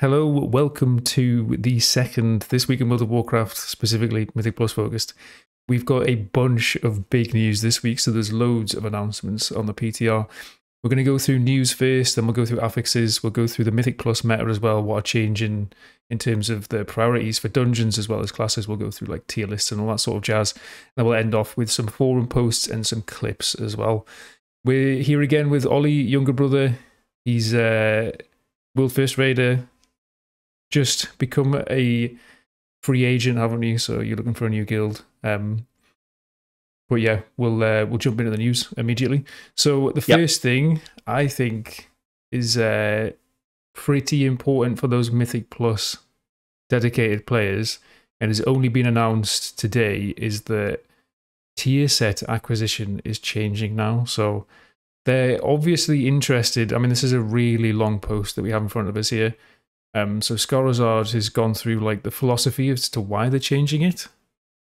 Hello, welcome to the second This Week in World of Warcraft, specifically Mythic Plus focused. We've got a bunch of big news this week, so there's loads of announcements on the PTR. We're going to go through news first, then we'll go through affixes, we'll go through the Mythic Plus meta as well, what are changing in terms of the priorities for dungeons as well as classes. We'll go through like tier lists and all that sort of jazz. Then we'll end off with some forum posts and some clips as well. We're here again with Ollie, younger brother. He's uh, world first raider, just become a free agent, haven't you? So you're looking for a new guild. Um, but yeah, we'll uh, we'll jump into the news immediately. So the Yep. first thing I think is uh, pretty important for those Mythic Plus dedicated players, and has only been announced today, is that tier set acquisition is changing now. So they're obviously interested. I mean, this is a really long post that we have in front of us here. Um, so Scarazard has gone through like the philosophy as to why they're changing it.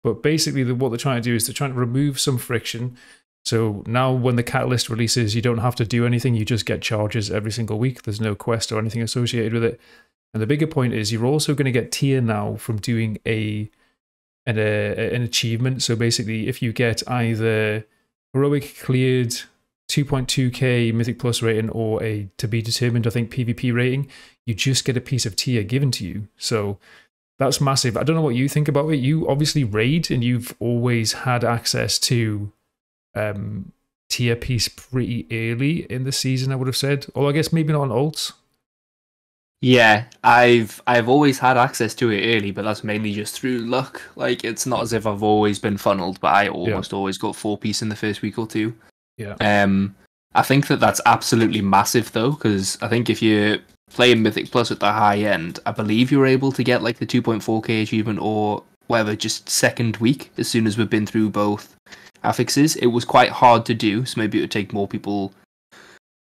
But basically, the, what they're trying to do is they're trying to remove some friction. So now, when the catalyst releases, you don't have to do anything. You just get charges every single week. There's no quest or anything associated with it. And the bigger point is you're also going to get tier now from doing a an, a, an achievement. So basically, if you get either heroic cleared 2.2k mythic plus rating or a to be determined, I think PvP rating, you just get a piece of tier given to you. So that's massive. I don't know what you think about it. You obviously raid and you've always had access to um, tier piece pretty early in the season, I would have said. Or I guess maybe not on alts. Yeah, I've I've always had access to it early, but that's mainly just through luck. Like it's not as if I've always been funneled, but I almost always got four piece in the first week or two. Yeah. Um, I think that that's absolutely massive though, because I think if you're playing Mythic Plus at the high end, I believe you're able to get like the 2.4k achievement or whatever just second week as soon as we've been through both affixes. It was quite hard to do, so maybe it would take more people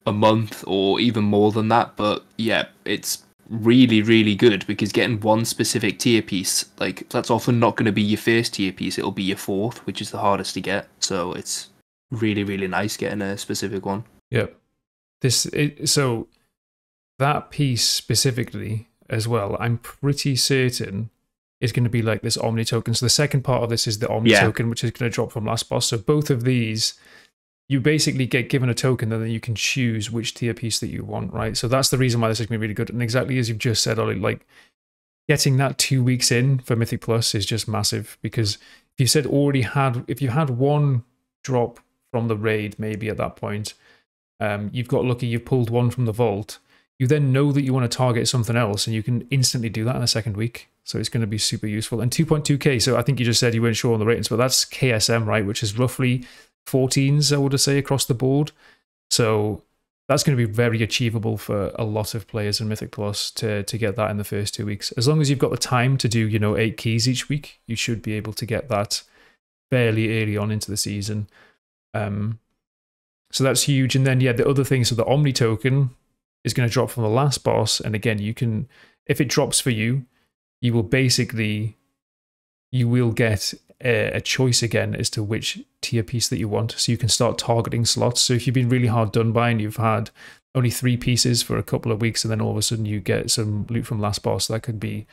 a month or even more than that. But yeah, it's really, really good because getting one specific tier piece, like that's often not going to be your first tier piece, it'll be your fourth, which is the hardest to get. So it's really, really nice getting a specific one. Yep. This it, so that piece specifically as well. I'm pretty certain is going to be like this Omni token. So the second part of this is the Omni Yeah. token, which is going to drop from last boss. So both of these, you basically get given a token, and then you can choose which tier piece that you want, right? So that's the reason why this is going to be really good. And exactly as you've just said, Ollie, like getting that two weeks in for Mythic Plus is just massive because if you said already had, if you had one drop from the raid, maybe at that point, um, you've got lucky, you've pulled one from the vault. You then know that you want to target something else, and you can instantly do that in the second week. So it's going to be super useful. And 2.2k, so I think you just said you weren't sure on the ratings, but that's KSM, right? Which is roughly 14s, I would say, across the board. So that's going to be very achievable for a lot of players in Mythic Plus to to get that in the first two weeks. As long as you've got the time to do, you know, eight keys each week, you should be able to get that fairly early on into the season. Um, so that's huge. And then yeah, the other thing, so the Omni token is going to drop from the last boss, and again, you can if it drops for you, you will basically you will get a, a choice again as to which tier piece that you want. So you can start targeting slots. So if you've been really hard done by and you've had only three pieces for a couple of weeks, and then all of a sudden you get some loot from last boss, that could be.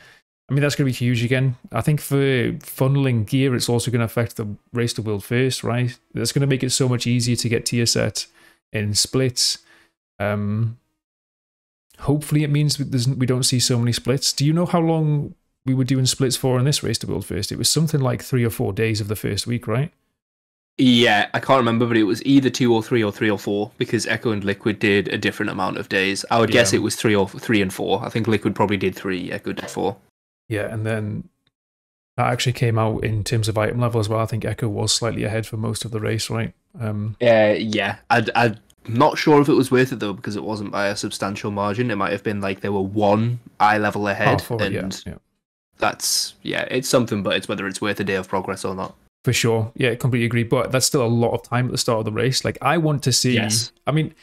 I mean, that's going to be huge again. I think for funneling gear, it's also going to affect the race to world first, right? That's going to make it so much easier to get tier set in splits. Um, hopefully, it means we don't see so many splits. Do you know how long we were doing splits for in this race to world first? It was something like three or four days of the first week, right? Yeah, I can't remember, but it was either two or three or three or four because Echo and Liquid did a different amount of days. I would guess it was three or three and four. I think Liquid probably did three, Echo did four. Yeah, and then that actually came out in terms of item level as well. I think Echo was slightly ahead for most of the race, right? Um, Uh, yeah, I'd, I'm not sure if it was worth it though because it wasn't by a substantial margin. It might have been like they were one eye level ahead, and yeah, yeah. that's yeah, it's something, but it's whether it's worth a day of progress or not. For sure. Yeah, completely agree. But that's still a lot of time at the start of the race. Like, I want to see. Yes. I mean,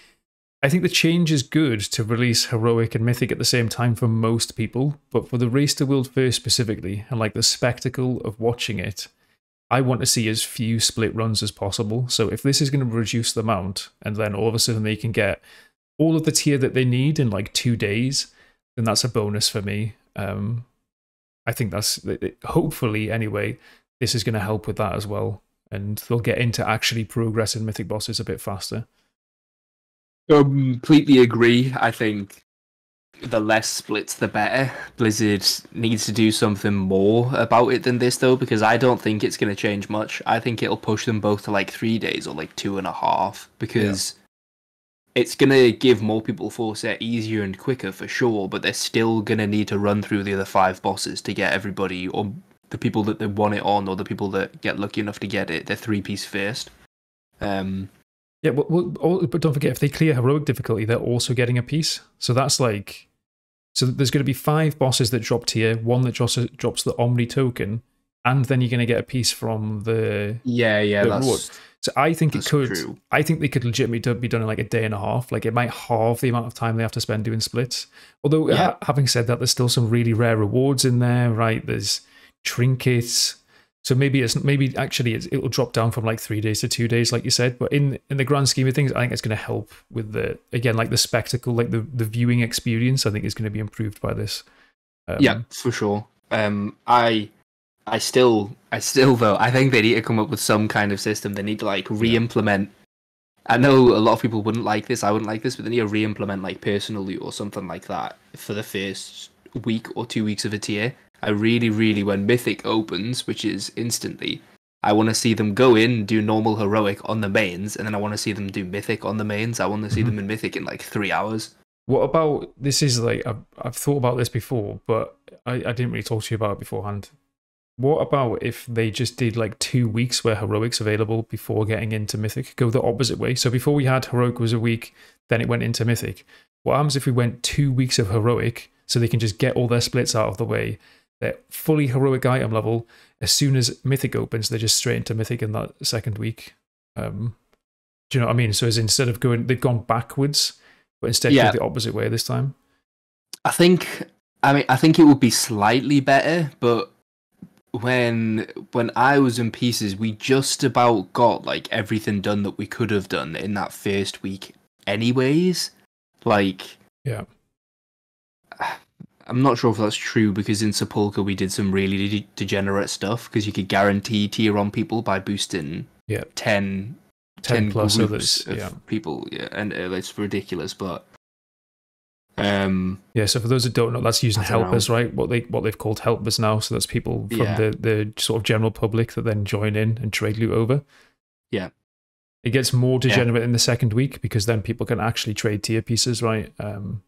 I think the change is good to release Heroic and Mythic at the same time for most people. But for the race to World First specifically, and like the spectacle of watching it, I want to see as few split runs as possible. So if this is going to reduce the amount, and then all of a sudden they can get all of the tier that they need in like two days, then that's a bonus for me. Um, I think that's hopefully anyway. This is going to help with that as well, and they'll get into actually progressing mythic bosses a bit faster. Completely agree. I think the less splits, the better. Blizzard needs to do something more about it than this, though, because I don't think it's going to change much. I think it'll push them both to like three days or like two and a half, because yeah. it's going to give more people full set easier and quicker for sure, but they're still going to need to run through the other five bosses to get everybody, or the people that they want it on, or the people that get lucky enough to get it, their three piece first. Um, yeah, well, well, but don't forget, if they clear heroic difficulty, they're also getting a piece. So that's like, so there's going to be five bosses that drop tier, one that drops, drops the Omni token, and then you're going to get a piece from the yeah, yeah. The that's, reward. So I think it could. True. I think they could legitimately be done in like a day and a half. Like it might halve the amount of time they have to spend doing splits. Although, yeah. ha- having said that, there's still some really rare rewards in there. Right? There's trinkets so maybe it's maybe actually it's, it'll drop down from like three days to two days, like you said. But in in the grand scheme of things, I think it's going to help with the again like the spectacle, like the the viewing experience. I think is going to be improved by this. Um, yeah, for sure. Um, I I still I still though I think they need to come up with some kind of system. They need to like re-implement. I know a lot of people wouldn't like this. I wouldn't like this, but they need to re-implement like personal loot or something like that for the first week or two weeks of a tier I really, really, when Mythic opens, which is instantly, I want to see them go in, do normal heroic on the mains, and then I want to see them do Mythic on the mains. I want to see mm-hmm. them in Mythic in like three hours. What about this? Is like I've, I've thought about this before, but I, I didn't really talk to you about it beforehand. What about if they just did like two weeks where heroics available before getting into mythic? Go the opposite way. So before we had heroic was a week, then it went into mythic. What happens if we went two weeks of heroic so they can just get all their splits out of the way they're fully heroic item level. As soon as Mythic opens, they're just straight into Mythic in that second week. Um, do you know what I mean? So as instead of going, they've gone backwards, but instead yeah. the opposite way this time. I think. I mean, I think it would be slightly better, but when when I was in pieces, we just about got like everything done that we could have done in that first week, anyways. Like, yeah, I'm not sure if that's true because in Sepulchre we did some really de- degenerate stuff because you could guarantee tier on people by boosting yeah 10, 10, 10 plus of yeah. people. Yeah, and uh, it's ridiculous, but um yeah. So for those that don't know, that's using helpers, know. right? What they what they've called helpers now. So that's people from yeah. the the sort of general public that then join in and trade loot over. Yeah. It gets more degenerate yeah. in the second week because then people can actually trade tier pieces, right? Um,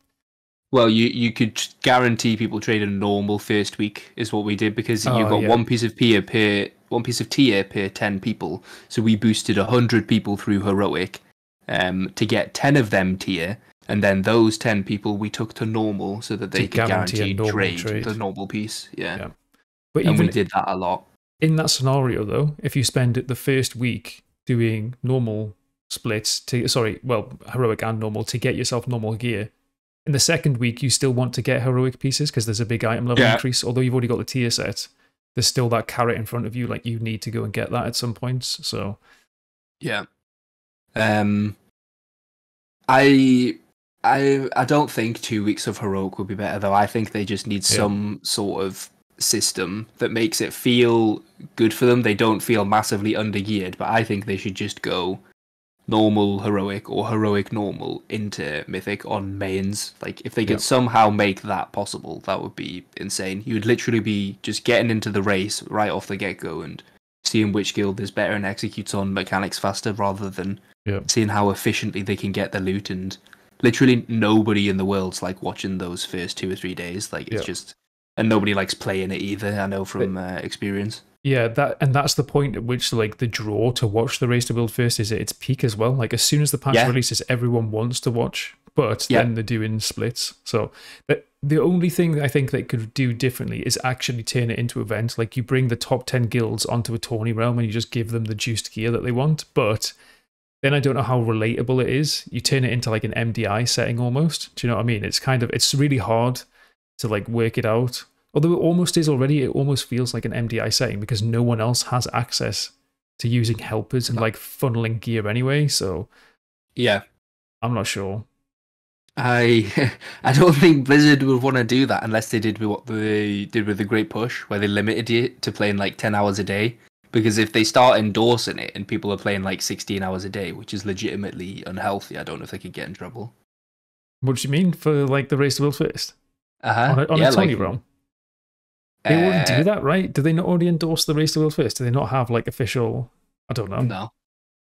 well, you you could guarantee people trade a normal first week is what we did because oh, you got yeah. one piece of tier per one piece of tier per ten people. So we boosted hundred people through heroic um, to get ten of them tier, and then those ten people we took to normal so that they to could guarantee, guarantee trade, trade, the normal piece. Yeah, yeah. but and we did that a lot. In that scenario, though, if you spend it the first week doing normal splits to sorry, well, heroic and normal to get yourself normal gear in the second week, you still want to get heroic pieces because there's a big item level yeah. increase. Although you've already got the tier set, there's still that carrot in front of you. Like you need to go and get that at some points. So, yeah. Um, I I I don't think two weeks of heroic would be better though. I think they just need yeah. some sort of system that makes it feel good for them. They don't feel massively undergeared, but I think they should just go normal heroic or heroic normal into mythic on mains. Like if they could yep. somehow make that possible, that would be insane. You would literally be just getting into the race right off the get go and seeing which guild is better and executes on mechanics faster rather than yep. seeing how efficiently they can get the loot and literally nobody in the world's like watching those first two or three days. Like it's yep. just and nobody likes playing it either. I know from uh, experience. Yeah, that and that's the point at which like the draw to watch the race to world first is at its peak as well. Like as soon as the patch yeah. releases, everyone wants to watch, but yeah. then they're doing splits. So the the only thing I think they could do differently is actually turn it into events. Like you bring the top ten guilds onto a tourney realm and you just give them the juiced gear that they want, but then I don't know how relatable it is. You turn it into like an MDI setting almost. Do you know what I mean? It's kind of it's really hard to like work it out Although it almost is already, it almost feels like an MDI setting because no one else has access to using helpers and like funneling gear anyway. So yeah, I'm not sure. I I don't think Blizzard would want to do that unless they did what they did with the Great Push, where they limited it to playing like ten hours a day. Because if they start endorsing it and people are playing like sixteen hours a day, which is legitimately unhealthy, I don't know if they could get in trouble. What do you mean for like the race to World First Uh-huh. on a, on yeah, a tourney like, realm? They already uh, do that, right? Do they not already endorse the race to World First? Do they not have like official? I don't know. No,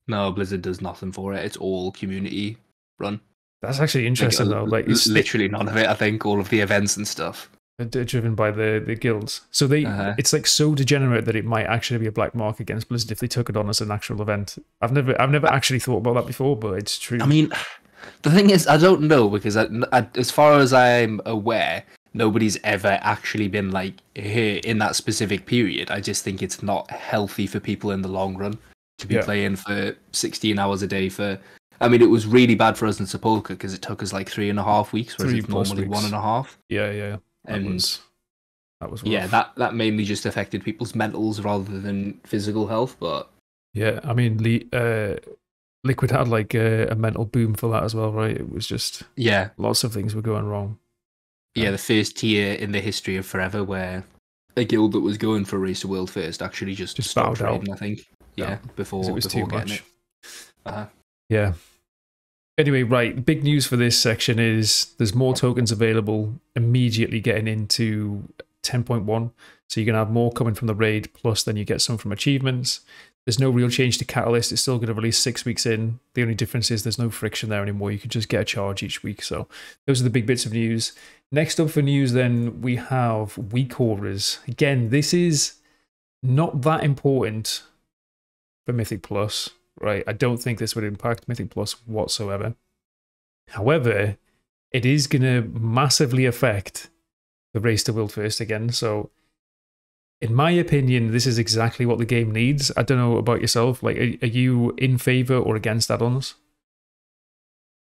no, Blizzard does nothing for it. It's all community run. That's actually interesting uh, though. Like it's literally none of it. I think all of the events and stuff. they're driven by the the guilds. So they Uh-huh. it's like so degenerate that it might actually be a black mark against Blizzard if they took it on as an actual event. I've never I've never actually thought about that before, but it's true. I mean, the thing is, I don't know because I, I- as far as I'm aware, nobody's ever actually been like here in that specific period. I just think it's not healthy for people in the long run to be Yeah. playing for 16 hours a day for. I mean, it was really bad for us in Sepulchre because it took us like three and a half weeks, whereas it's normally one weeks. and a half. yeah, yeah. That And was that was yeah, that that mainly just affected people's mentals rather than physical health. But Yeah, I mean, uh, Liquid had like a, a mental boom for that as well, right? It was just yeah, lots of things were going wrong. Yeah, the first tier in the history of Forever where a guild that was going for Race to World first actually just, Just stopped out. I think. Yeah, Yeah, before it was before too much. Uh-huh. Yeah. Anyway, right. Big news for this section is there's more tokens available immediately getting into 10.1. So you're going to have more coming from the raid, plus then you get some from achievements. There's no real change to Catalyst. It's still going to release six weeks in. The only difference is there's no friction there anymore. You can just get a charge each week. So those are the big bits of news. Next up for news, then we have weak auras. Again, this is not that important for Mythic Plus, right? I don't think this would impact Mythic Plus whatsoever. However, it is going to massively affect the race to world first again. So, in my opinion, this is exactly what the game needs. I don't know about yourself. Like, are, are you in favor or against add-ons?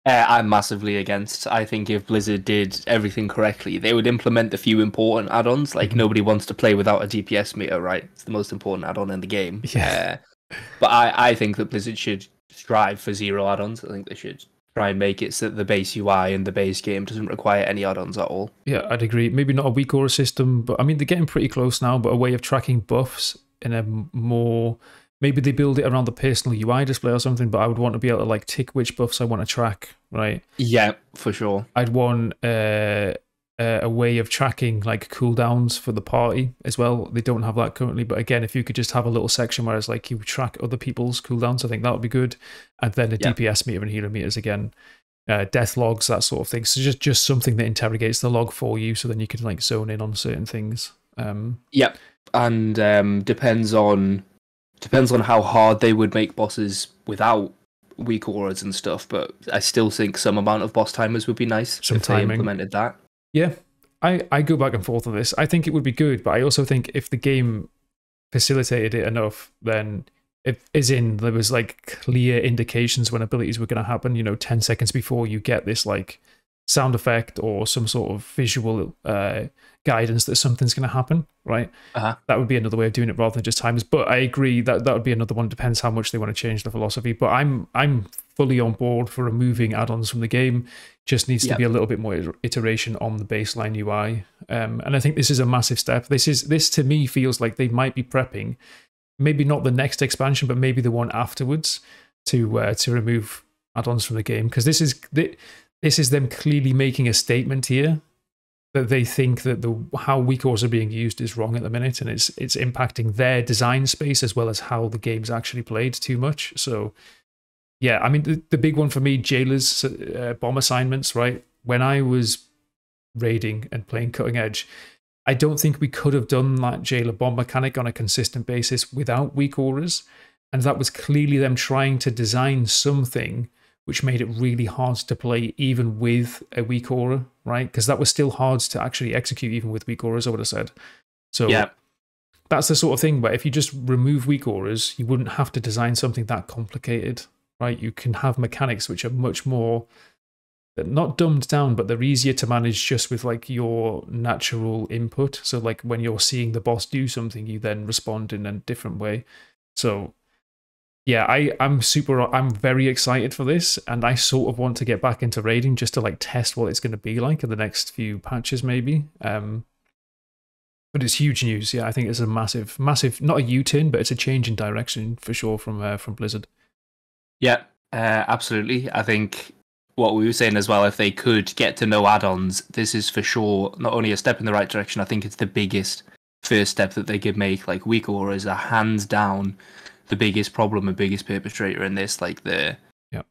Uh, I'm massively against. I think if Blizzard did everything correctly, they would implement the few important add-ons. Like Mhm. nobody wants to play without a DPS meter, right? It's the most important add-on in the game. Yeah. Uh, but I, I think that Blizzard should strive for zero add-ons. I think they should try and make it so that the base UI and the base game doesn't require any add-ons at all. Yeah, I'd agree. Maybe not a weak aura system, but I mean, they're getting pretty close now. But a way of tracking buffs in a more maybe they build it around the personal UI display or something. But I would want to be able to like tick which buffs I want to track, right? Yeah, for sure. I'd want uh, uh, a way of tracking like cooldowns for the party as well. They don't have that currently, but again, if you could just have a little section where it's like you track other people's cooldowns, I think that would be good. And then a Yeah. DPS meter and healer meters again, uh, death logs, that sort of thing. So just just something that interrogates the log for you, so then you can like zone in on certain things. Um, Yep, and um, depends on depends on how hard they would make bosses without weak auras and stuff. But I still think some amount of boss timers would be nice Some if timing. they implemented that. Yeah, I, I go back and forth on this. I think it would be good, but I also think if the game facilitated it enough, then it is in there was like clear indications when abilities were going to happen, you know, 10 seconds before you get this like sound effect or some sort of visual uh, guidance that something's going to happen, right? Uh-huh. That would be another way of doing it rather than just timers. But I agree that that would be another one. Depends how much they want to change the philosophy. But I'm I'm fully on board for removing add-ons from the game. Just needs to be a little bit more iteration on the baseline UI. Um, and I think this is a massive step. This is this to me feels like they might be prepping, maybe not the next expansion, but maybe the one afterwards to uh, to remove add-ons from the game because this is thi- this is them clearly making a statement here that they think that the how weak auras are being used is wrong at the minute and it's it's impacting their design space as well as how the game's actually played too much. So yeah i mean the, the big one for me jailers uh, bomb assignments right? When i was raiding and playing cutting edge i don't think we could have done that jailer bomb mechanic on a consistent basis without weak auras and that was clearly them trying to design something which made it really hard to play even with a weak aura, right? Because that was still hard to actually execute even with weak auras, I would have said. So Yeah, that's the sort of thing where if you just remove weak auras, you wouldn't have to design something that complicated, right? You can have mechanics which are much more not dumbed down, but they're easier to manage just with like your natural input. So like when you're seeing the boss do something, you then respond in a different way. So yeah, I I'm super I'm very excited for this, and I sort of want to get back into raiding just to like test what it's going to be like in the next few patches, maybe. Um, but it's huge news. Yeah, I think it's a massive, massive, not a U-turn, but it's a change in direction for sure from uh, from Blizzard. Yeah, uh, absolutely. I think what we were saying as well, if they could get to no add-ons, this is for sure not only a step in the right direction. I think it's the biggest first step that they could make. Like Weak Aura is a hands down the biggest problem and biggest perpetrator in this. Like the Yep.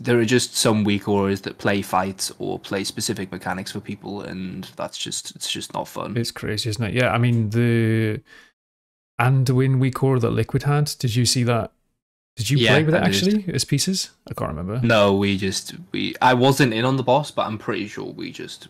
there are just some weak auras that play fights or play specific mechanics for people, and that's just it's just not fun. It's crazy, isn't it? Yeah, I mean the and Anduin weak aura that Liquid had. Did you see that? Did you Yeah, play with it actually as pieces? I can't remember. No, we just we I wasn't in on the boss, but I'm pretty sure we just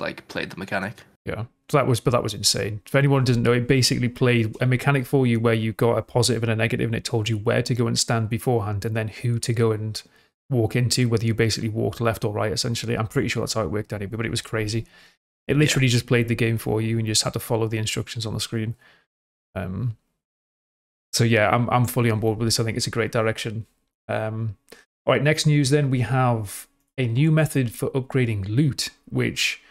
like played the mechanic. Yeah. So that was, but that was insane. If anyone doesn't know, it basically played a mechanic for you where you got a positive and a negative, and it told you where to go and stand beforehand, and then who to go and walk into, whether you basically walked left or right. Essentially, I'm pretty sure that's how it worked anyway. But it was crazy. It literally just played the game for you, and you just had to follow the instructions on the screen. Um. So yeah, I'm I'm fully on board with this. I think it's a great direction. Um. All right, next news. Then we have a new method for upgrading loot, which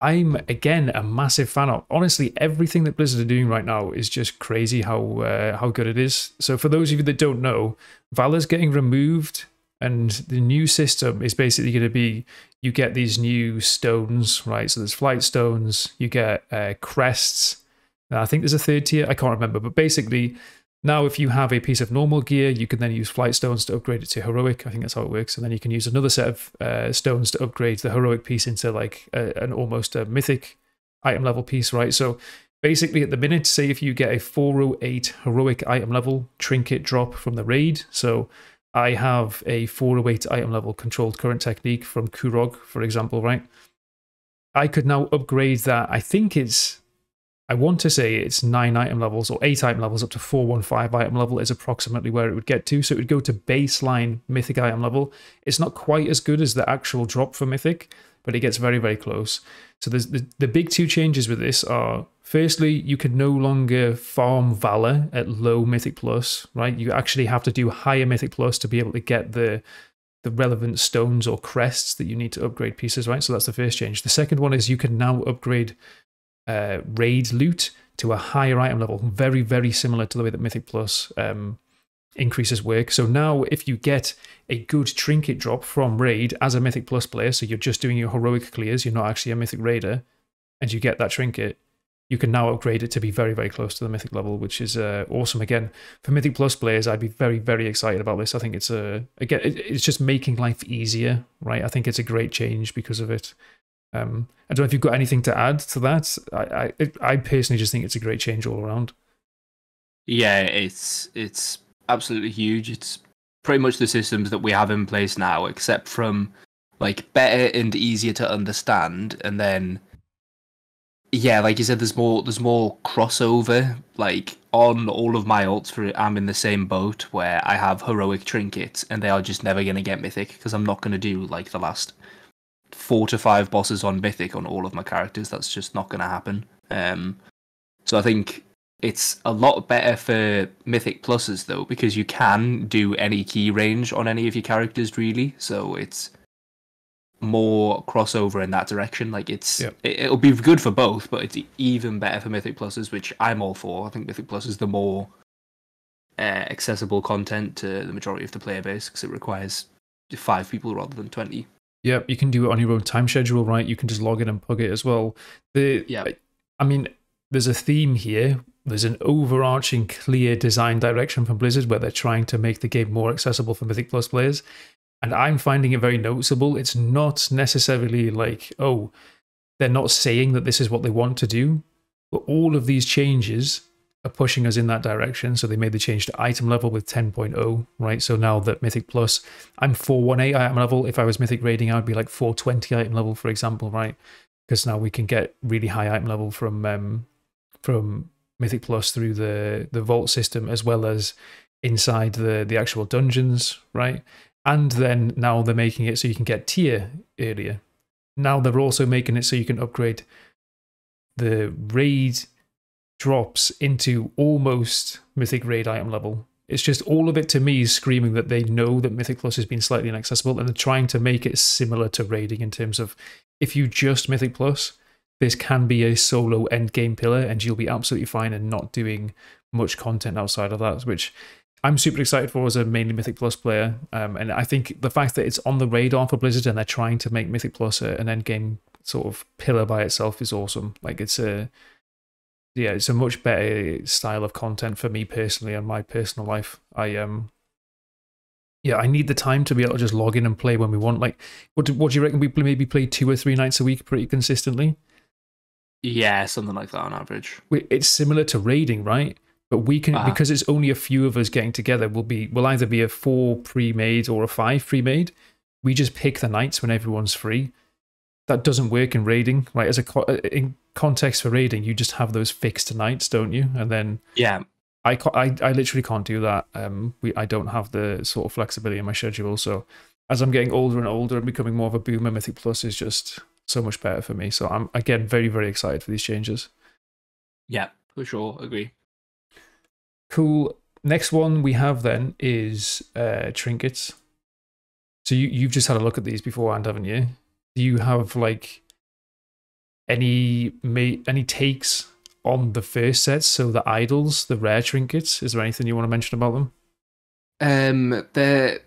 I'm again a massive fan of. Honestly, everything that Blizzard are doing right now is just crazy how uh, how good it is. So for those of you that don't know, Valor's getting removed, and the new system is basically going to be you get these new stones, right? So there's flight stones, you get uh, crests. I think there's a third tier. I can't remember, but basically. Now, if you have a piece of normal gear, you can then use flight stones to upgrade it to heroic. I think that's how it works. And then you can use another set of uh, stones to upgrade the heroic piece into like a, an almost a mythic item level piece, right? So basically, at the minute, say if you get a 408 heroic item level trinket drop from the raid. So I have a 408 item level controlled current technique from Kurog, for example, right? I could now upgrade that. I think it's I want to say it's nine item levels or eight item levels up to 415 item level is approximately where it would get to. So it would go to baseline mythic item level. It's not quite as good as the actual drop for mythic, but it gets very, very close. So the, the big two changes with this are firstly, you can no longer farm Valor at low mythic plus, right? You actually have to do higher mythic plus to be able to get the the relevant stones or crests that you need to upgrade pieces, right? So that's the first change. The second one is you can now upgrade uh, raid loot to a higher item level, very, very similar to the way that Mythic Plus um, increases work. So now, if you get a good trinket drop from raid as a Mythic Plus player, so you're just doing your heroic clears, you're not actually a Mythic Raider, and you get that trinket, you can now upgrade it to be very, very close to the Mythic level, which is uh, awesome. Again, for Mythic Plus players, I'd be very, very excited about this. I think it's a again, it's just making life easier, right? I think it's a great change because of it. Um, I don't know if you've got anything to add to that. I, I, I personally just think it's a great change all around. Yeah, it's it's absolutely huge. It's pretty much the systems that we have in place now, except from like better and easier to understand, and then yeah, like you said, there's more there's more crossover. Like on all of my alts, for I'm in the same boat where I have heroic trinkets, and they are just never gonna get mythic because I'm not gonna do like the last four to five bosses on mythic on all of my characters. That's just not gonna happen. Um, so I think it's a lot better for mythic pluses though because you can do any key range on any of your characters really. So it's more crossover in that direction. Like it's Yep. it, it'll be good for both, but it's even better for mythic pluses, which I'm all for. I think mythic plus is the more uh, accessible content to the majority of the player base because it requires five people rather than twenty. Yep, you can do it on your own time schedule, right? You can just log in and plug it as well. The Yeah. I mean, there's a theme here. There's an overarching, clear design direction from Blizzard where they're trying to make the game more accessible for Mythic Plus players. And I'm finding it very noticeable. It's not necessarily like, oh, they're not saying that this is what they want to do, but all of these changes are pushing us in that direction. So they made the change to item level with 10.0, right? So now that Mythic Plus, I'm 418 item level. If I was Mythic raiding, I would be like 420 item level, for example, right? Because now we can get really high item level from um, from Mythic Plus through the the vault system as well as inside the the actual dungeons, right? And then now they're making it so you can get tier earlier. Now they're also making it so you can upgrade the raid drops into almost mythic raid item level It's just all of it to me is screaming that they know that Mythic Plus has been slightly inaccessible and they're trying to make it similar to raiding in terms of if you just Mythic Plus, this can be a solo end game pillar and you'll be absolutely fine and not doing much content outside of that, which I'm super excited for as a mainly Mythic Plus player. Um, and I think the fact that it's on the radar for Blizzard and they're trying to make Mythic Plus an end game sort of pillar by itself is awesome. Like it's a yeah, it's a much better style of content for me personally and my personal life. I um yeah, I need the time to be able to just log in and play when we want. Like, what do, what do you reckon? We maybe play two or three nights a week pretty consistently. Yeah, something like that on average. It's similar to raiding, right? But we can uh-huh. because it's only a few of us getting together. We'll be we'll either be a four pre-made or a five pre-made. We just pick the nights when everyone's free. That doesn't work in raiding, right? As a co- in context for raiding, you just have those fixed nights, don't you? And then yeah, I I, I literally can't do that. Um, we I don't have the sort of flexibility in my schedule. So as I'm getting older and older and becoming more of a boomer, Mythic Plus is just so much better for me. So I'm again very very excited for these changes. Yeah, for sure, agree. Cool. Next one we have then is uh, trinkets. So you you've just had a look at these beforehand, haven't you? Do you have like any any takes on the first sets? So the idols, the rare trinkets. Is there anything you want to mention about them? Um, they're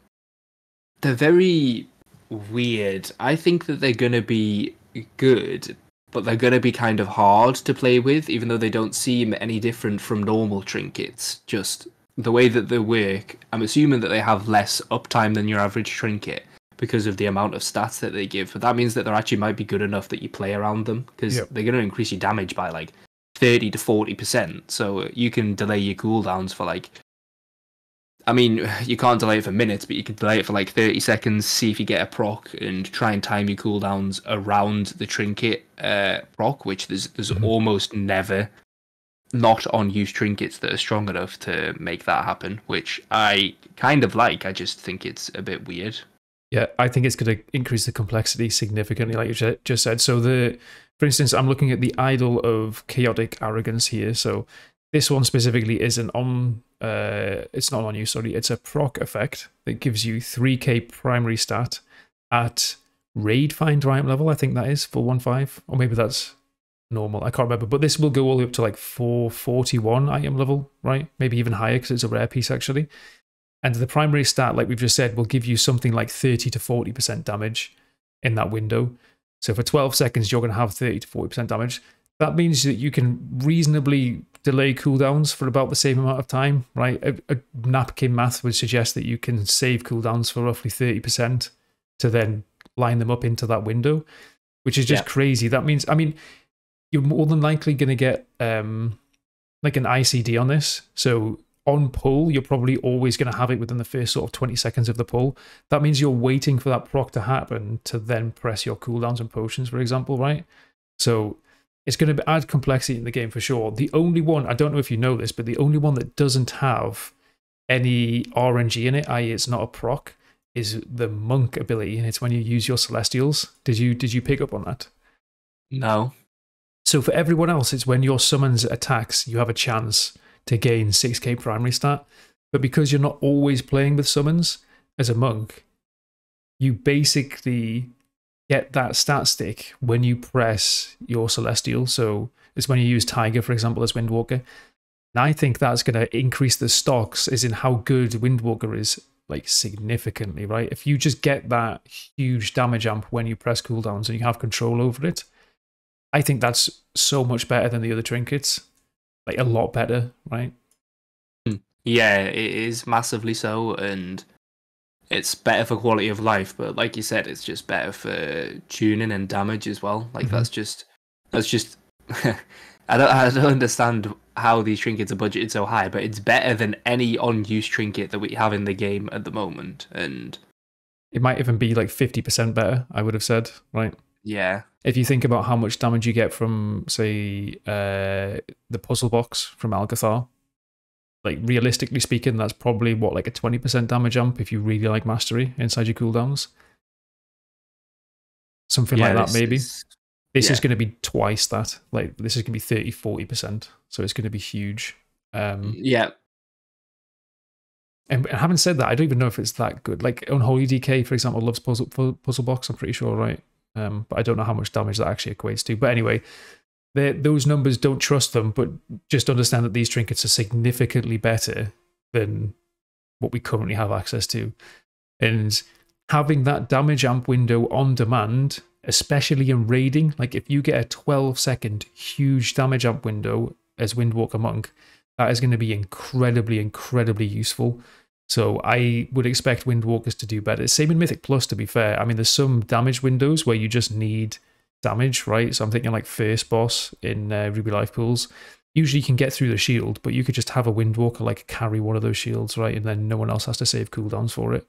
they're very weird. I think that they're gonna be good, but they're gonna be kind of hard to play with, even though they don't seem any different from normal trinkets. Just the way that they work, I'm assuming that they have less uptime than your average trinket because of the amount of stats that they give. But that means that they actually might be good enough that you play around them because yep. they're going to increase your damage by like 30 to 40%. So you can delay your cooldowns for like I mean, you can't delay it for minutes, but you can delay it for like 30 seconds, see if you get a proc, and try and time your cooldowns around the trinket uh, proc, which there's there's mm-hmm. almost never not on use trinkets that are strong enough to make that happen, which I kind of like. I just think it's a bit weird. Yeah, I think it's going to increase the complexity significantly, like you just said. So the, for instance, I'm looking at the idol of chaotic arrogance here. So this one specifically is an on uh it's not on you sorry it's a proc effect that gives you 3k primary stat at raid find right level i think that is for 1.5 or maybe that's normal i can't remember but this will go all the way up to like 441 item level right maybe even higher because it's a rare piece actually and the primary stat like we've just said will give you something like 30 to 40 percent damage in that window so for 12 seconds you're going to have 30 to 40 percent damage that means that you can reasonably delay cooldowns for about the same amount of time, right? A, a napkin math would suggest that you can save cooldowns for roughly 30% to then line them up into that window, which is just yeah. crazy. That means, I mean, you're more than likely going to get um, like an ICD on this. So on pull, you're probably always going to have it within the first sort of 20 seconds of the pull. That means you're waiting for that proc to happen to then press your cooldowns and potions, for example, right? So it's going to add complexity in the game for sure. The only one, I don't know if you know this, but the only one that doesn't have any RNG in it, i.e., it's not a proc, is the monk ability, and it's when you use your celestials. Did you did you pick up on that? No. So for everyone else, it's when your summons attacks, you have a chance to gain 6k primary stat. But because you're not always playing with summons as a monk, you basically get that stat stick when you press your Celestial. So it's when you use Tiger, for example, as Windwalker. And I think that's going to increase the stocks, as in how good Windwalker is, like significantly, right? If you just get that huge damage amp when you press cooldowns and you have control over it, I think that's so much better than the other trinkets. Like a lot better, right? Hmm. Yeah, it is massively so. And it's better for quality of life, but like you said, it's just better for tuning and damage as well. Like mm-hmm. that's just that's just I don't I don't understand how these trinkets are budgeted so high, but it's better than any on-use trinket that we have in the game at the moment, and it might even be like fifty percent better. I would have said, right? Yeah. If you think about how much damage you get from, say, uh, the puzzle box from Algeth'ar, like realistically speaking, that's probably what like a twenty percent damage jump if you really like mastery inside your cooldowns. Something yeah, like that, maybe. Is, this yeah. is going to be twice that. Like this is going to be 30 40 percent, so it's going to be huge. Um, yeah, and having said that, I don't even know if it's that good. Like Unholy DK, for example, loves puzzle puzzle box. I'm pretty sure, right? Um, but I don't know how much damage that actually equates to. But anyway, those numbers don't trust them, but just understand that these trinkets are significantly better than what we currently have access to. And having that damage amp window on demand, especially in raiding, like if you get a 12 second huge damage amp window as Windwalker Monk, that is going to be incredibly, incredibly useful. So I would expect Windwalkers to do better. Same in Mythic Plus, to be fair. I mean, there's some damage windows where you just need damage, right? So I'm thinking like first boss in uh, Ruby Life Pools. Usually you can get through the shield, but you could just have a Windwalker like carry one of those shields, right? And then no one else has to save cooldowns for it.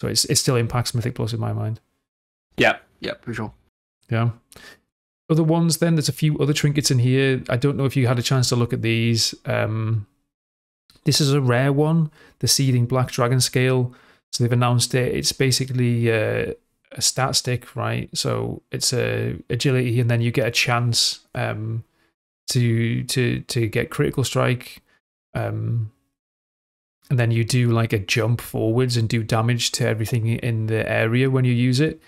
So it's, it still impacts Mythic Plus in my mind. Yeah, yeah, for sure. Yeah. Other ones, then there's a few other trinkets in here. I don't know if you had a chance to look at these. Um, this is a rare one, the Seething Black Dragon Scale. So they've announced it. It's basically uh, a stat stick, right? So it's a agility, and then you get a chance um, to to to get critical strike. Um, and then you do like a jump forwards and do damage to everything in the area when you use it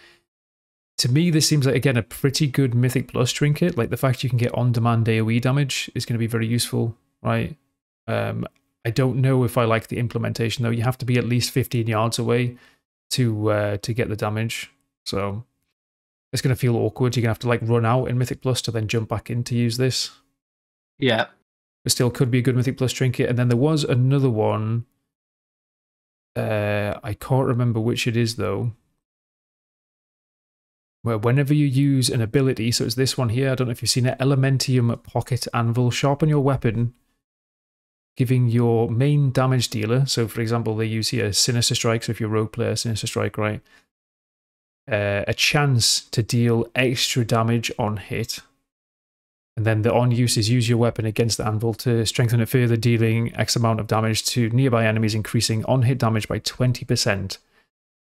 to me, this seems like, again, a pretty good Mythic Plus trinket. Like the fact you can get on demand AoE damage is going to be very useful, right? Um, I don't know if I like the implementation, though. You have to be at least 15 yards away to uh, to get the damage. So it's going to feel awkward. You're going to have to like run out in Mythic Plus to then jump back in to use this. Yeah. But still could be a good Mythic Plus trinket. And then there was another one. Uh, I can't remember which it is, though where whenever you use an ability, so it's this one here, I don't know if you've seen it, Elementium Pocket Anvil, sharpen your weapon, giving your main damage dealer, so for example, they use here Sinister Strike, so if you're a rogue player, Sinister Strike, right, uh, a chance to deal extra damage on hit. And then the on use is use your weapon against the anvil to strengthen it further, dealing X amount of damage to nearby enemies, increasing on hit damage by 20%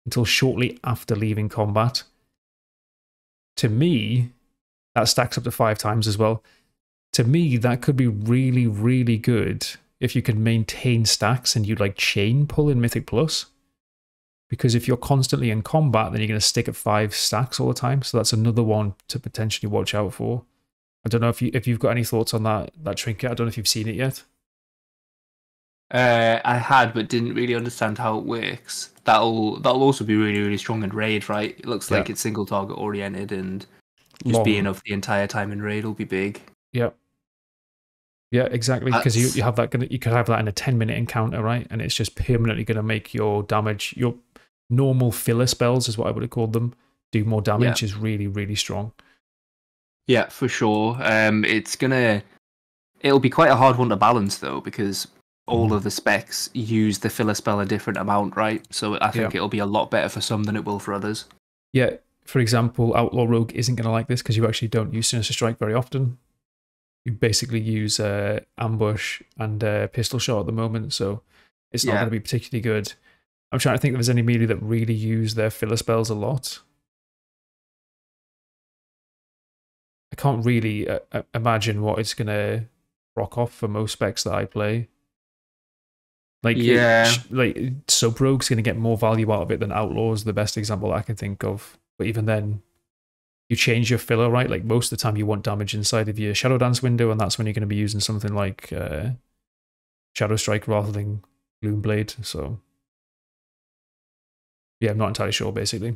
until shortly after leaving combat to me, that stacks up to five times as well. To me, that could be really, really good if you can maintain stacks and you like chain pull in Mythic Plus. Because if you're constantly in combat, then you're going to stick at five stacks all the time. So that's another one to potentially watch out for. I don't know if you if you've got any thoughts on that that trinket. I don't know if you've seen it yet. Uh, I had, but didn't really understand how it works. That'll that'll also be really really strong in raid, right? It looks yeah. like it's single target oriented, and just Long. being of the entire time in raid will be big. Yeah, yeah, exactly. Because you, you have that you could have that in a ten minute encounter, right? And it's just permanently going to make your damage your normal filler spells is what I would have called them do more damage yeah. is really really strong. Yeah, for sure. Um, it's gonna it'll be quite a hard one to balance though because all mm. of the specs use the filler spell a different amount, right? So I think yeah. it'll be a lot better for some than it will for others. Yeah. For example, Outlaw Rogue isn't going to like this because you actually don't use Sinister Strike very often. You basically use uh, Ambush and uh, Pistol Shot at the moment, so it's not yeah. going to be particularly good. I'm trying to think if there's any melee that really use their filler spells a lot. I can't really uh, uh imagine what it's going to rock off for most specs that I play. Like yeah, like Sub Rogue's going to get more value out of it than Outlaws. The best example I can think of. But even then, you change your filler right. Like most of the time, you want damage inside of your Shadow Dance window, and that's when you're going to be using something like uh, Shadow Strike rather than Gloom Blade. So yeah, I'm not entirely sure basically,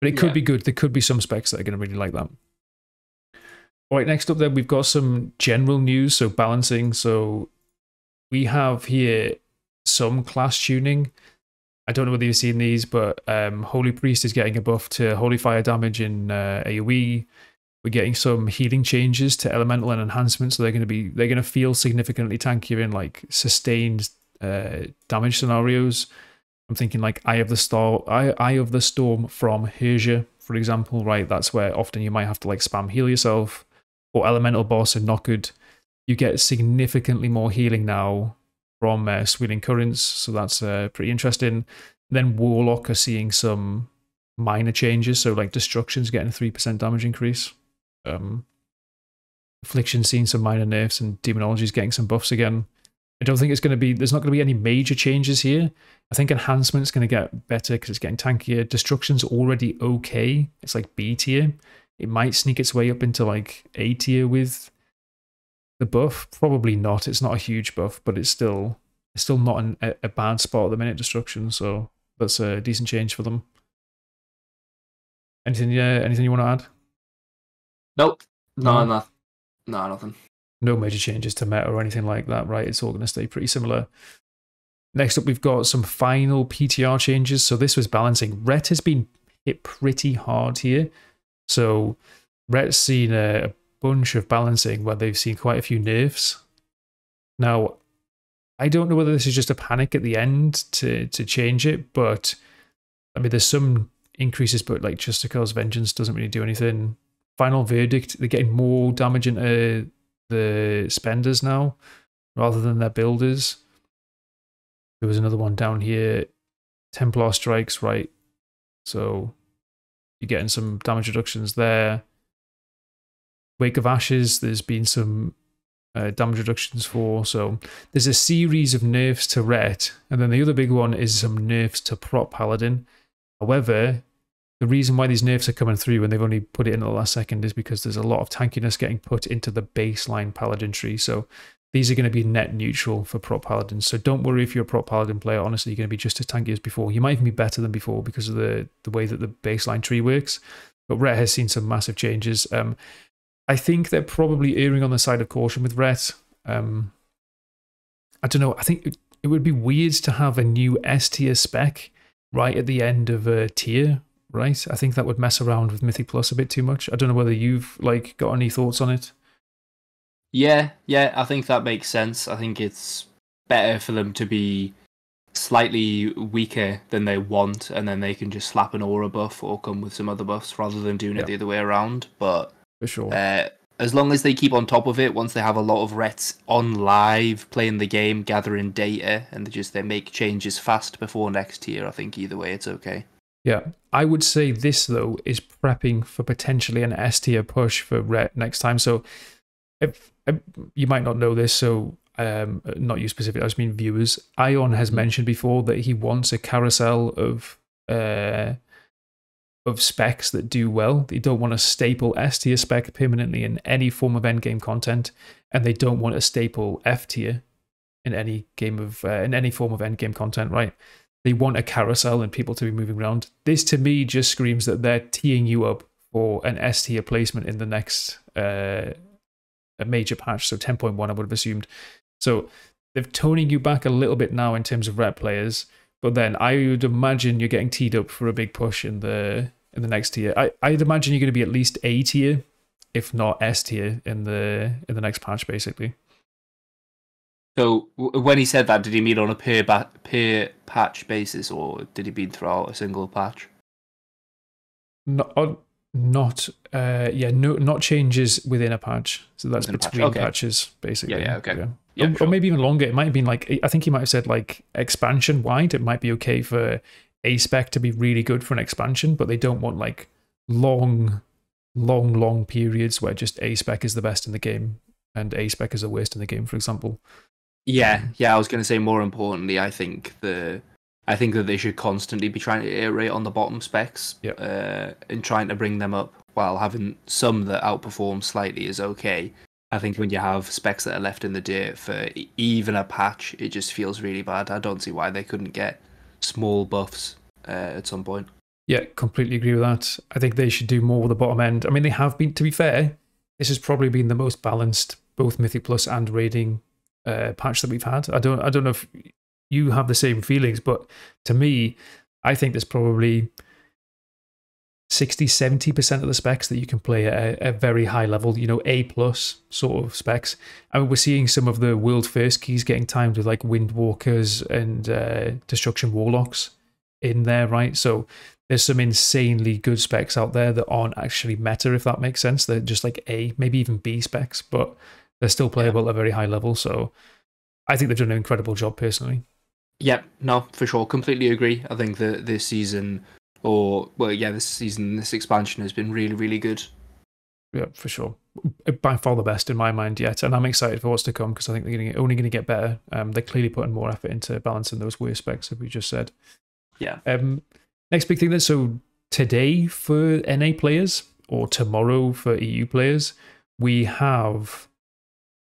but it could yeah. be good. There could be some specs that are going to really like that. All right, next up then we've got some general news. So balancing. So we have here some class tuning. I don't know whether you've seen these, but um, Holy Priest is getting a buff to Holy Fire damage in uh, AoE. We're getting some healing changes to Elemental and Enhancement, so they're going to be they're going to feel significantly tankier in like sustained uh, damage scenarios. I'm thinking like Eye of the Storm, Eye, Eye of the Storm from Herzia, for example. Right, that's where often you might have to like spam heal yourself, or Elemental Boss and Nokhud. You get significantly more healing now from uh, Swirling Currents, so that's uh, pretty interesting. Then Warlock are seeing some minor changes, so like Destruction's getting a 3% damage increase. Um, Affliction seeing some minor nerfs, and Demonology's getting some buffs again. I don't think it's going to be. There's not going to be any major changes here. I think enhancement's going to get better because it's getting tankier. Destruction's already okay. It's like B tier. It might sneak its way up into like A tier with the buff. Probably not. It's not a huge buff, but it's still it's still not an, a, a bad spot at the minute. Destruction, so that's a decent change for them. Anything? Yeah. Anything you want to add? Nope. No, No? no, no, nothing. no major changes to meta or anything like that, right? It's all going to stay pretty similar. Next up, we've got some final PTR changes. So this was balancing. Ret has been hit pretty hard here. So Ret's seen a bunch of balancing where they've seen quite a few nerfs. Now, I don't know whether this is just a panic at the end to to change it, but I mean, there's some increases, but like Justicar's Vengeance doesn't really do anything. Final Verdict, they're getting more damage into the spenders now rather than their builders. There was another one down here. Templar strikes, right? So you're getting some damage reductions there. Wake of Ashes, there's been some uh, damage reductions for. So there's a series of nerfs to Ret, and then the other big one is some nerfs to Prot Paladin. However, the reason why these nerfs are coming through when they've only put it in the last second is because there's a lot of tankiness getting put into the baseline paladin tree. So these are going to be net neutral for prot paladins. So don't worry if you're a prot paladin player. Honestly, you're going to be just as tanky as before. You might even be better than before because of the the way that the baseline tree works. But Ret has seen some massive changes. Um, I think they're probably erring on the side of caution with Ret. Um, I don't know. I think it, it would be weird to have a new S tier spec right at the end of a tier right? I think that would mess around with Mythic Plus a bit too much. I don't know whether you've like got any thoughts on it. Yeah, yeah, I think that makes sense. I think it's better for them to be slightly weaker than they want, and then they can just slap an aura buff or come with some other buffs rather than doing Yeah. it the other way around. But For sure. uh, as long as they keep on top of it, once they have a lot of rets on live playing the game, gathering data, and they just they make changes fast before next year, I think either way it's okay. yeah. I would say this though is prepping for potentially an S tier push for Ret next time. So if, if you might not know this, so um not you specifically, I just mean viewers. Ion has mentioned before that he wants a carousel of uh of specs that do well. They don't want a staple S tier spec permanently in any form of endgame content, and they don't want a staple F tier in any game of uh, in any form of endgame content. Right? They want a carousel and people to be moving around. This to me just screams that they're teeing you up for an S tier placement in the next uh, a major patch. So 10.1, I would have assumed. So they're toning you back a little bit now in terms of Ret players, but then I would imagine you're getting teed up for a big push in the in the next tier. I, I'd imagine you're going to be at least A tier, if not S tier, in the in the next patch, basically. So when he said that, did he mean on a per ba- per patch basis, or did he mean throughout a single patch? Not uh, not uh yeah no not changes within a patch. So that's Within a patch, between okay. patches, basically. yeah, yeah okay. Or, Yeah, or sure. maybe even longer. It might have been like I think he might have said like expansion wide. It might be okay for a spec to be really good for an expansion, but they don't want like long, long, long periods where just a spec is the best in the game and a spec is the worst in the game, for example. Yeah, yeah. I was going to say more importantly, I think the I think that they should constantly be trying to iterate on the bottom specs, Yep. uh, and trying to bring them up while having some that outperform slightly is okay. I think when you have specs that are left in the dirt for even a patch, it just feels really bad. I don't see why they couldn't get small buffs uh, at some point. Yeah, completely agree with that. I think they should do more with the bottom end. I mean, they have been, to be fair, this has probably been the most balanced, both Mythic Plus and raiding uh, patch that we've had. I don't, I don't know if you have the same feelings, but to me, I think there's probably 60, 70% of the specs that you can play at a, a very high level, you know, A plus sort of specs. I mean, we're seeing some of the world first keys getting timed with like Windwalkers and uh, Destruction Warlocks in there, right? So there's some insanely good specs out there that aren't actually meta, if that makes sense. They're just like A, maybe even B specs, but they're still playable at a very high level. So I think they've done an incredible job personally. Yep, no, for sure, completely agree. I think that this season, or well, yeah, this season, this expansion has been really, really good. Yeah, for sure. By far the best in my mind yet, and I'm excited for what's to come because I think they're only going to get better. Um, they're clearly putting more effort into balancing those worst specs, as we just said. Yeah. Um, next big thing then. So today for NA players or tomorrow for EU players, we have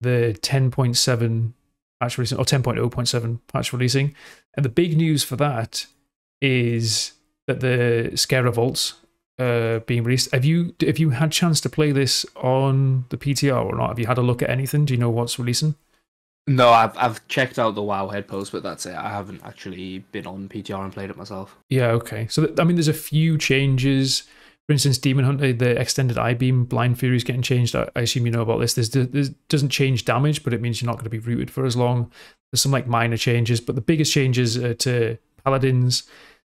the 10.7 patch releasing or 10.0.7 patch releasing, and the big news for that is that the Zskera Vaults uh, being released. Have you have you had chance to play this on the PTR or not? Have you had a look at anything? Do you know what's releasing? No, I've I've checked out the Wowhead post, but that's it. I haven't actually been on PTR and played it myself. Yeah, okay. So I mean, there's a few changes. For instance, Demon Hunter, the extended eye beam, Blind Fury is getting changed. I, I assume you know about this. This, there's doesn't change damage, but it means you're not going to be rooted for as long. There's some like minor changes, but the biggest changes are to paladins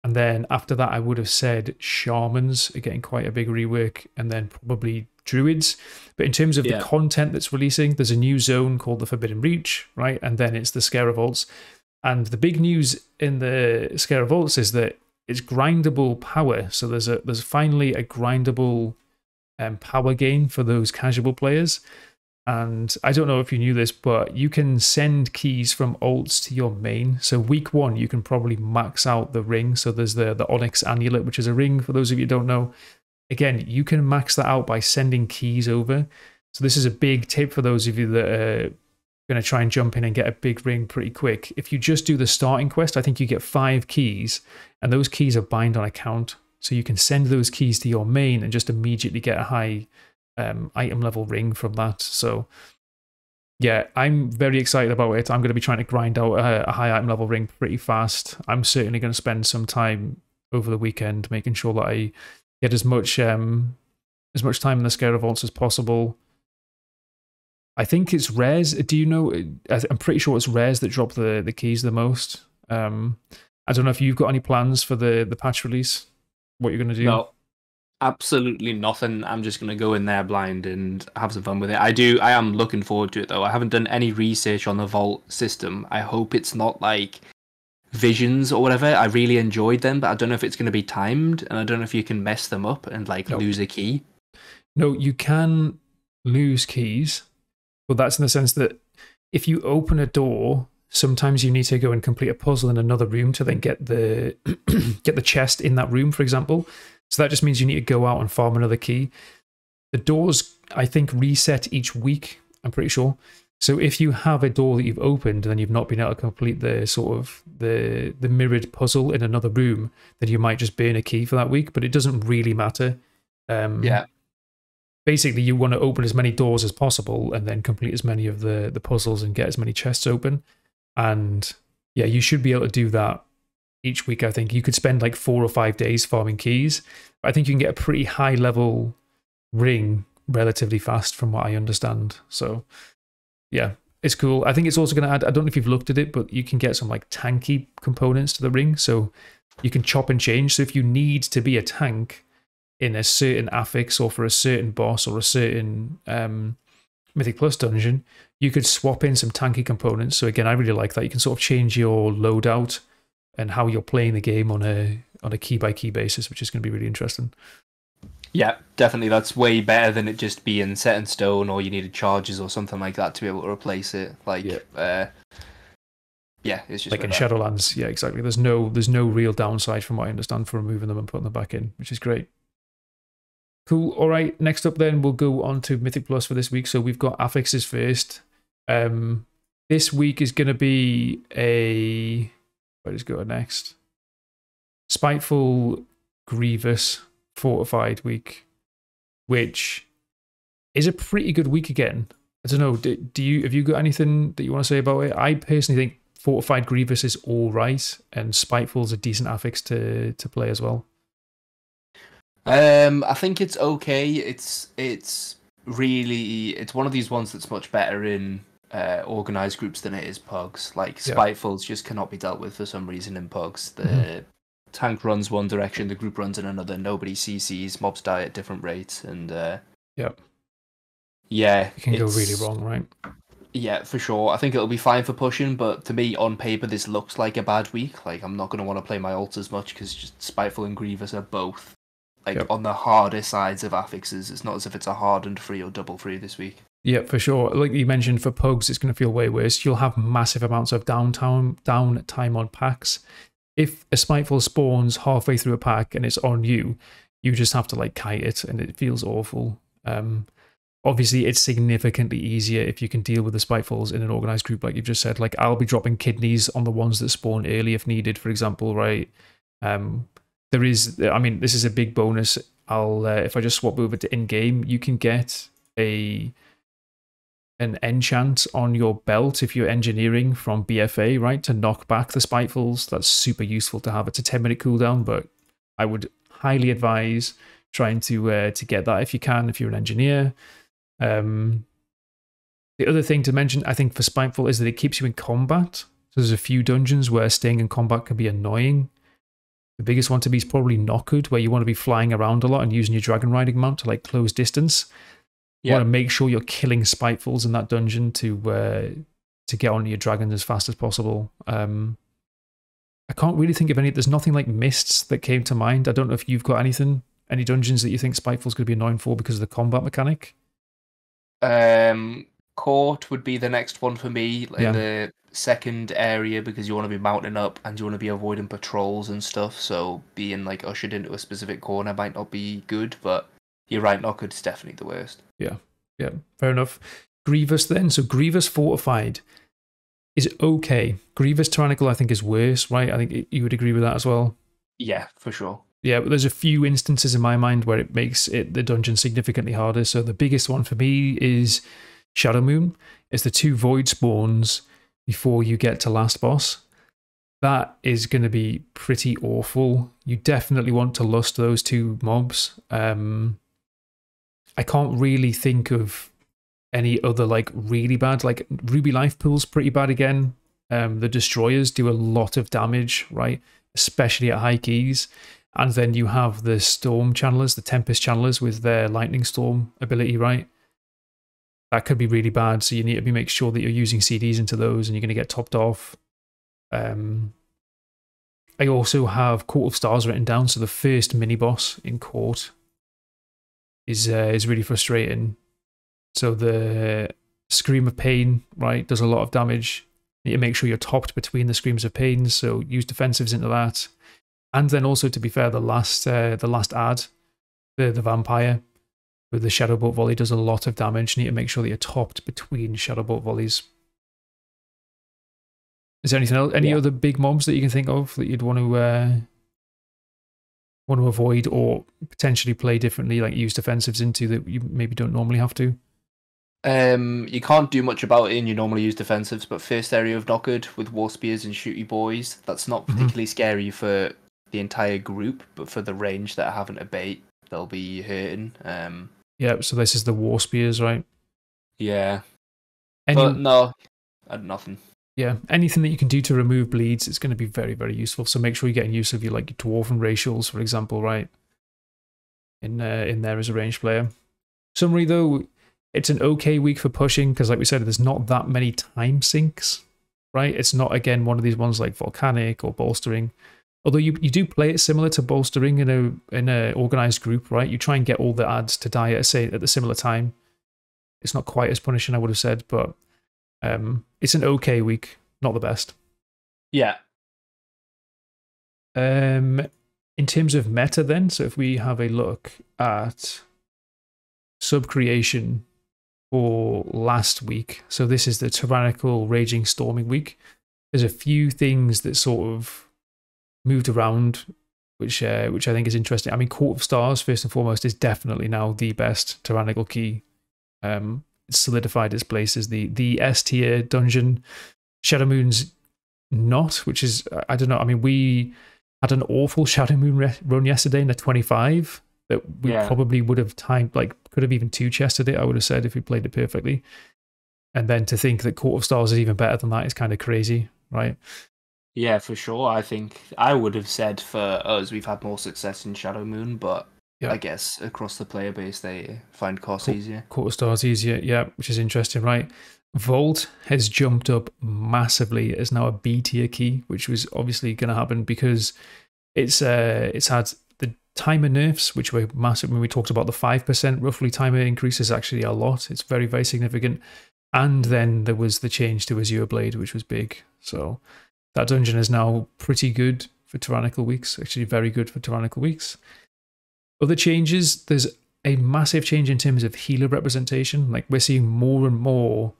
and then after that, I would have said shamans are getting quite a big rework, and then probably druids. But in terms of Yeah. the content that's releasing, there's a new zone called the Forbidden Reach, right? And then it's the Zskera Vaults. And the big news in the Zskera Vaults is that it's grindable power. So there's a there's finally a grindable um, power gain for those casual players. And I don't know if you knew this, but you can send keys from alts to your main. So week one, you can probably max out the ring. So there's the the Onyx Annulet, which is a ring for those of you don't know. Again, you can max that out by sending keys over. So this is a big tip for those of you that are going to try and jump in and get a big ring pretty quick. If you just do the starting quest, I think you get five keys, and those keys are bind on account. So you can send those keys to your main and just immediately get a high um, item level ring from that. So yeah, I'm very excited about it. I'm going to be trying to grind out a, a high item level ring pretty fast. I'm certainly going to spend some time over the weekend making sure that I get as much um, as much time in the Zskera Vaults as possible. I think it's rares. Do you know? I'm pretty sure it's rares that drop the, the keys the most. Um, I don't know if you've got any plans for the, the patch release. What you're going to do? No, absolutely nothing. I'm just gonna go in there blind and have some fun with it. I do. I am looking forward to it though. I haven't done any research on the Vault system. I hope it's not like visions or whatever. I really enjoyed them, but I don't know if it's gonna be timed, and I don't know if you can mess them up and like Nope. lose a key. No, you can lose keys, but that's in the sense that if you open a door, sometimes you need to go and complete a puzzle in another room to then get the get the chest in that room, for example. So that just means you need to go out and farm another key. The doors, I think, reset each week. I'm pretty sure. So if you have a door that you've opened and then you've not been able to complete the sort of the the mirrored puzzle in another room, then you might just burn a key for that week. But it doesn't really matter. Um, Yeah. basically you want to open as many doors as possible and then complete as many of the the puzzles and get as many chests open and yeah you should be able to do that each week i think. You could spend like four or five days farming keys. I think you can get a pretty high level ring relatively fast from what i understand. So yeah it's cool. I think it's also going to add i don't know if you've looked at it but you can get some like tanky components to the ring. So you can chop and change. So if you need to be a tank in a certain affix or for a certain boss or a certain um, Mythic Plus dungeon, you could swap in some tanky components. So again, I really like that. You can sort of change your loadout and how you're playing the game on a on a key by key basis, which is going to be really interesting. Yeah, definitely. That's way better than it just being set in stone, or you needed charges or something like that to be able to replace it. Like, Yeah. uh, yeah, it's just like in better. Shadowlands, yeah, exactly. There's no there's no real downside from what I understand for removing them and putting them back in, which is great. Cool. All right. Next up, then we'll go on to Mythic Plus for this week. So we've got affixes first. Um, this week is going to be a where does go next? Spiteful, Grievous, Fortified week, which is a pretty good week again. I don't know. Do, do you have you got anything that you want to say about it? I personally think Fortified Grievous is all right, and spiteful is a decent affix to to play as well. Um, I think it's okay. It's it's really it's one of these ones that's much better in uh, organized groups than it is pugs. Like Yeah. spitefuls just cannot be dealt with for some reason in pugs. The Mhm. tank runs one direction, the group runs in another. Nobody CCs, mobs die at different rates, and uh, Yep. yeah, It can go really wrong, right? Yeah, for sure. I think it'll be fine for pushing, but to me, on paper, this looks like a bad week. Like I'm not going to want to play my alts as much because just spiteful and grievous are both like Yep. on the harder sides of affixes. It's not as if it's a hardened free or double free this week. Yeah, for sure. Like you mentioned, for pugs, it's going to feel way worse. You'll have massive amounts of downtime, down time on packs. If a spiteful spawns halfway through a pack and it's on you, you just have to like kite it, and it feels awful. Um, obviously, it's significantly easier if you can deal with the spitefuls in an organized group, like you've just said. Like I'll be dropping kidneys on the ones that spawn early if needed, for example. Right? Um, there is, I mean, this is a big bonus. I'll uh, if I just swap over to in game, you can get a an enchant on your belt if you're engineering from BFA, right, to knock back the spitefuls. That's super useful to have. It's a 10 minute cooldown, but I would highly advise trying to uh, to get that if you can, if you're an engineer. Um, the other thing to mention, I think, for Spiteful is that it keeps you in combat. So there's a few dungeons where staying in combat can be annoying. The biggest one to me is probably Nokhud, where you want to be flying around a lot and using your dragon riding mount to like close distance. You want to make sure you're killing spitefuls in that dungeon to uh, to get onto your dragon as fast as possible. Um, I can't really think of any. There's nothing like mists that came to mind. I don't know if you've got anything, any dungeons that you think spitefuls going to be annoying for because of the combat mechanic. Um, court would be the next one for me, in Yeah. the second area because you want to be mounting up and you want to be avoiding patrols and stuff. So being like ushered into a specific corner might not be good, but you're right, Nokhud's definitely the worst. Yeah, yeah, fair enough. Grievous then. So Grievous fortified is okay. Grievous tyrannical, I think, is worse, right? I think you would agree with that as well. Yeah, for sure. Yeah, but there's a few instances in my mind where it makes it the dungeon significantly harder. So the biggest one for me is Shadow Moon. It's the two void spawns before you get to last boss. That is going to be pretty awful. You definitely want to lust those two mobs. Um, I can't really think of any other like really bad. Like Ruby Life Pool's pretty bad again. Um, the destroyers do a lot of damage, right? Especially at high keys. And then you have the storm channelers, the tempest channelers with their lightning storm ability, right? That could be really bad. So you need to be make sure that you're using CDs into those and you're going to get topped off. Um, I also have Court of Stars written down. So the first mini boss in Court is uh, is really frustrating. So the Scream of Pain, right, does a lot of damage. You need to make sure you're topped between the Screams of Pain. So use defensives into that and then also to be fair, the last uh, the last ad, the the vampire with the Shadowbolt volley does a lot of damage. You need to make sure that you're topped between Shadowbolt volleys. Is there anything else? Any Yeah. other big mobs that you can think of that you'd want to uh, want to avoid or potentially play differently, like use defensives into that you maybe don't normally have to? Um, you can't do much about it, and you normally use defensives. But first area of Nokhud with war spears and shooty boys, that's not Mhm. particularly scary for the entire group, but for the range that to bait, they'll be hurting. Um, Yeah. So this is the war spears, right? yeah, Any, but no, I had nothing. Yeah, anything that you can do to remove bleeds is going to be very, very useful. So make sure you're getting use of your like dwarf racials, for example, right? In uh, in there as a ranged player. Summary though, it's an okay week for pushing because, like we said, there's not that many time sinks, right? It's not again one of these ones like volcanic or bolstering. Although you, you do play it similar to bolstering in a in a organized group, right? You try and get all the ads to die at say at the similar time. It's not quite as punishing, I would have said, but um, it's an okay week, not the best. Yeah, Um, in terms of meta, then, so if we have a look at sub creation for last week, so this is the tyrannical raging storming week. There's a few things that sort of moved around, which uh, which I think is interesting. I mean, Court of Stars first and foremost is definitely now the best tyrannical key. Um, it's solidified its place as the the S tier dungeon. Shadow Moon's not, which is I don't know. I mean, we had an awful Shadow Moon run yesterday in the 25 that we Yeah. probably would have timed, like, could have even two chested it, I would have said, if we played it perfectly. And then to think that Court of Stars is even better than that is kind of crazy, right? Yeah, for sure. I think I would have said for us we've had more success in Shadow Moon, but Yeah. I guess across the player base they find costs Cool. easier. Of Stars easier, yeah, which is interesting, right? Vault has jumped up massively. It's now a B tier key, which was obviously going to happen because it's uh it's had the timer nerfs, which were massive when we talked about the 5% roughly timer increase is actually a lot. It's very, very significant. And then there was the change to Azure Blade, which was big. So that dungeon is now pretty good for Tyrannical Weeks, actually very good for Tyrannical Weeks. Other changes, there's a massive change in terms of healer representation. Like we're seeing more and more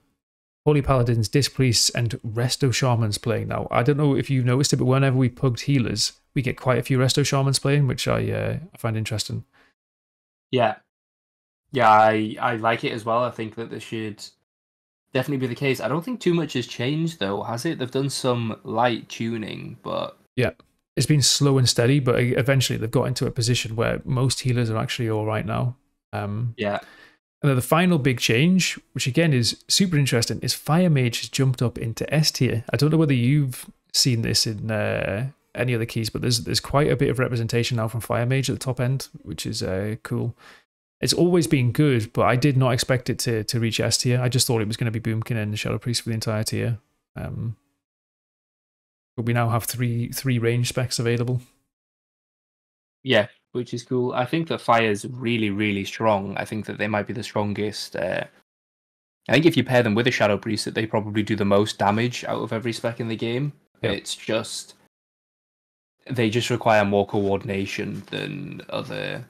Holy Paladins, Disc Priests, and Resto Shamans playing now. I don't know if you've noticed it, but whenever we pugged healers, we get quite a few Resto Shamans playing, which I, uh, I find interesting. Yeah. Yeah, I, I like it as well. I think that this should definitely be the case. I don't think too much has changed, though, has it? They've done some light tuning, but. Yeah it's been slow and steady, but eventually they've got into a position where most healers are actually all right now. Um, yeah. And then the final big change, which again is super interesting, is Fire Mage has jumped up into S tier. I don't know whether you've seen this in uh, any other keys, but there's there's quite a bit of representation now from Fire Mage at the top end, which is uh, cool. It's always been good, but I did not expect it to to reach S tier. I just thought it was going to be Boomkin and Shadow Priest for the entire tier. Um, but we now have three three range specs available. Yeah, which is cool. I think that Fire's really, really strong. I think that they might be the strongest. Uh, I think if you pair them with a Shadow Priest, that they probably do the most damage out of every spec in the game. Yep. It's just they just require more coordination than other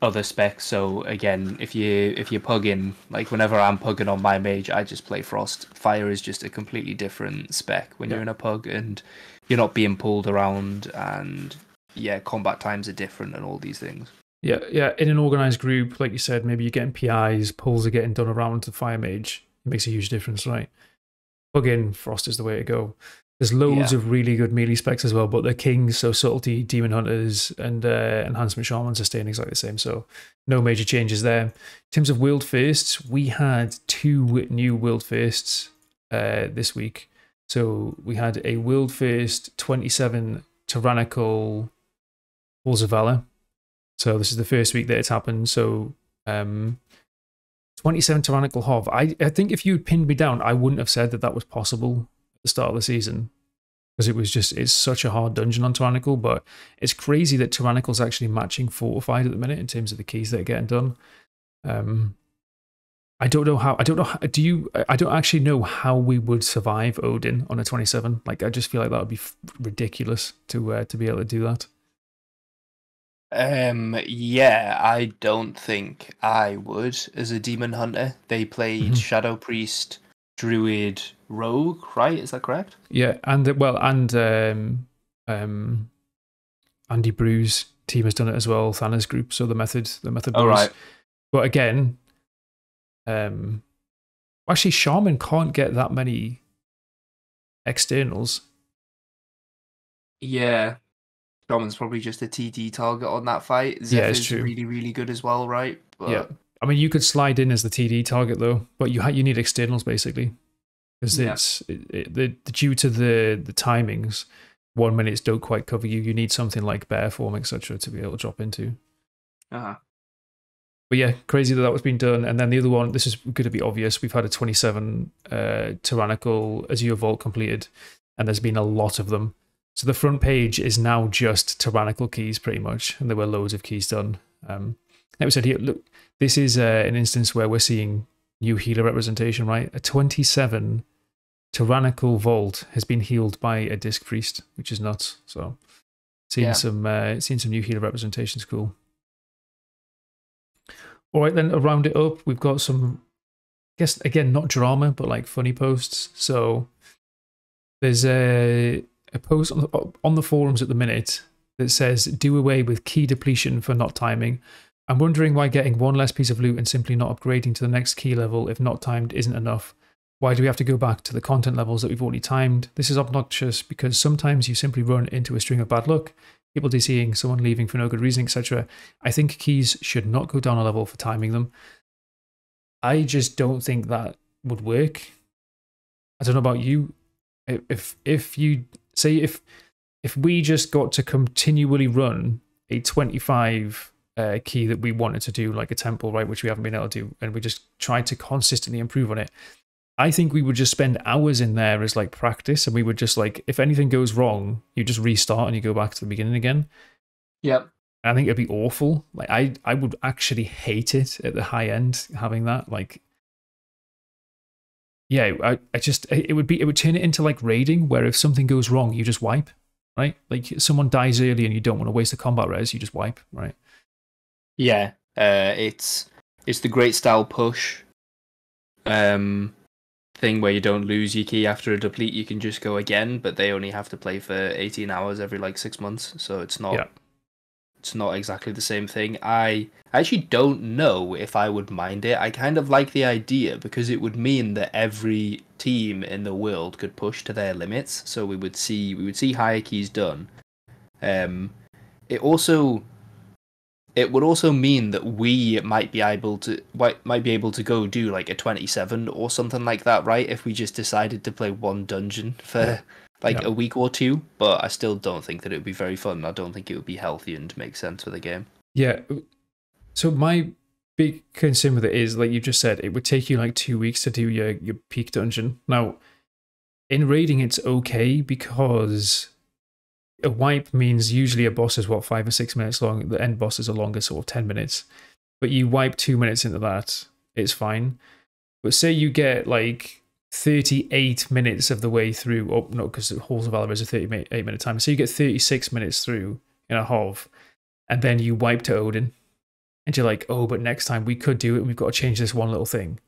other specs. So again, if you if you pug in like whenever I'm pugging on my mage, I just play frost. Fire is just a completely different spec when yeah. you're in a pug and you're not being pulled around and yeah, combat times are different and all these things. Yeah, yeah. In an organized group, like you said, maybe you're getting PIs, pulls are getting done around the fire mage. It makes a huge difference, right? Pug in frost is the way to go. There's loads yeah. of really good melee specs as well, but the kings, so subtlety, demon hunters, and uh, enhancement shamans are staying exactly the same. So no major changes there. In terms of world firsts, we had two new world firsts uh, this week. So we had a world first 27 tyrannical Halls of Valor. So this is the first week that it's happened. So um, 27 tyrannical hov. I, I think if you pinned me down, I wouldn't have said that that was possible the start of the season because it was just it's such a hard dungeon on Tyrannical. But it's crazy that Tyrannical's actually matching Fortified at the minute in terms of the keys that are getting done. Um, I don't know how. I don't know. How, do you? I don't actually know how we would survive Odin on a twenty-seven. Like I just feel like that would be ridiculous to uh, to be able to do that. Um. Yeah, I don't think I would as a demon hunter. They played mm-hmm. Shadow Priest, Druid, Rogue, right? Is that correct? Yeah, and well, and um, um, Andy Brew's team has done it as well. Thanos group, so the method, the method. Oh, right. But again, um, actually, Shaman can't get that many externals. Yeah, Shaman's probably just a TD target on that fight. Zeph yeah, it's true. really, really good as well, right? But... Yeah. I mean, you could slide in as the TD target though, but you ha- you need externals basically because yeah. it's it, it, the, due to the the timings. One minutes don't quite cover you. You need something like bear form, etc., to be able to drop into. Uh huh. But yeah, crazy that that was being done. And then the other one, this is going to be obvious. We've had a 27 uh, tyrannical Azure Vault completed, and there's been a lot of them. So the front page is now just tyrannical keys, pretty much, and there were loads of keys done. Um, like we said here, look, this is uh, an instance where we're seeing new healer representation, right? A 27 tyrannical vault has been healed by a disc priest, which is nuts. So seeing yeah. some uh, seeing some new healer representations cool. All right, then around it up, we've got some I guess again not drama, but like funny posts. So there's a a post on the, on the forums at the minute that says do away with key depletion for not timing. I'm wondering why getting one less piece of loot and simply not upgrading to the next key level if not timed isn't enough. Why do we have to go back to the content levels that we've already timed? This is obnoxious because sometimes you simply run into a string of bad luck, people DCing, someone leaving for no good reason, etc. I think keys should not go down a level for timing them. I just don't think that would work. I don't know about you. If if you say if if we just got to continually run a 25 uh, key that we wanted to do, like a temple, right, which we haven't been able to do, and we just tried to consistently improve on it. I think we would just spend hours in there as like practice, and we would just like, if anything goes wrong, you just restart and you go back to the beginning again. Yep. I think it'd be awful. Like I, I would actually hate it at the high end having that. Like, yeah, I, I just it would be it would turn it into like raiding, where if something goes wrong, you just wipe, right? Like someone dies early and you don't want to waste a combat res, you just wipe, right? Yeah, uh, it's it's the great style push um, thing where you don't lose your key after a deplete. You can just go again, but they only have to play for eighteen hours every like six months, so it's not Yeah. it's not exactly the same thing. I actually don't know if I would mind it. I kind of like the idea because it would mean that every team in the world could push to their limits. So we would see we would see higher keys done. Um, it also it would also mean that we might be able to might might be able to go do like a 27 or something like that right if we just decided to play one dungeon for like Yeah. a week or two but i still don't think that it would be very fun i don't think it would be healthy and make sense for the game Yeah. So my big concern with it is, like you just said, it would take you like two weeks to do your your peak dungeon. Now, in raiding, it's okay because a wipe means usually a boss is what five or six minutes long. The end boss is a longer sort of ten minutes, but you wipe two minutes into that, it's fine. But say you get like. 38 minutes of the way through, oh no, because Halls of Valor is a 38 minute time. So you get 36 minutes through in a half, and then you wipe to Odin, and you're like, oh, but next time we could do it. We've got to change this one little thing.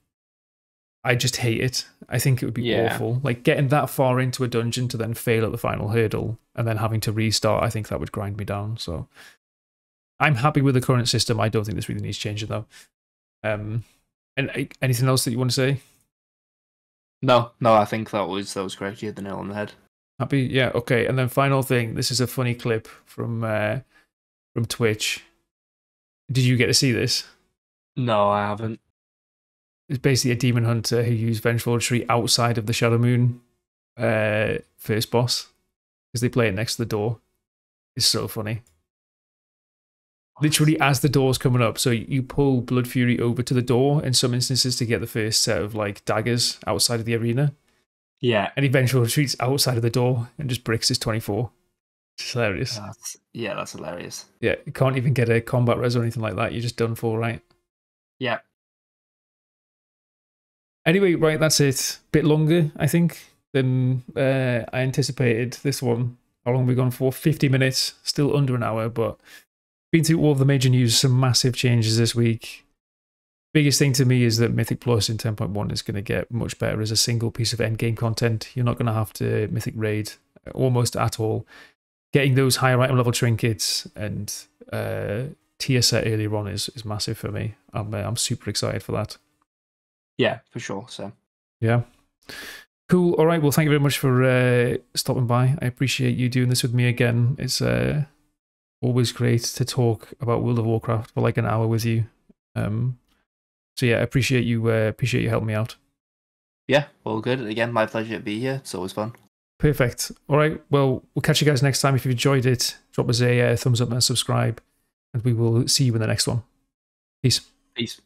I just hate it. I think it would be Yeah. awful. Like getting that far into a dungeon to then fail at the final hurdle and then having to restart. I think that would grind me down. So I'm happy with the current system. I don't think this really needs changing though. Um, and anything else that you want to say? no no i think that was that was correct you hit the nail on the head Happy? Yeah. Okay. And then final thing. This is a funny clip from uh, from Twitch. Did you get to see this? no i haven't It's basically a demon hunter who used Vengeful Retreat outside of the Shadow Moon uh, first boss because they play it next to the door. It's so funny. Literally, as the door's coming up, so you pull Blood Fury over to the door in some instances to get the first set of like daggers outside of the arena, yeah and he Vengeful Retreats outside of the door and just bricks his 24. It's hilarious. that's, yeah that's hilarious Yeah, you can't even get a combat res or anything like that. You're just done for, right? yeah Anyway, right, that's it. Bit longer, I think, than uh, I anticipated. This one, how long we gone for? 50 minutes, still under an hour, but been through all of the major news, some massive changes this week. Biggest thing to me is that Mythic Plus in 10.1 is going to get much better as a single piece of endgame content. You're not going to have to Mythic Raid almost at all. Getting those higher item level trinkets and uh, tier set earlier on is, is massive for me. I'm, uh, I'm super excited for that. Yeah for sure so Yeah. Cool. All right. Well, thank you very much for uh, stopping by. I appreciate you doing this with me again. It's uh, always great to talk about World of Warcraft for like an hour with you. Um, so yeah, I appreciate you. Uh, appreciate you helping me out. yeah all good again my pleasure to be here it's always fun Perfect. All right. Well, we'll catch you guys next time. If you've enjoyed it, drop us a uh, thumbs up and subscribe, and we will see you in the next one. Peace. peace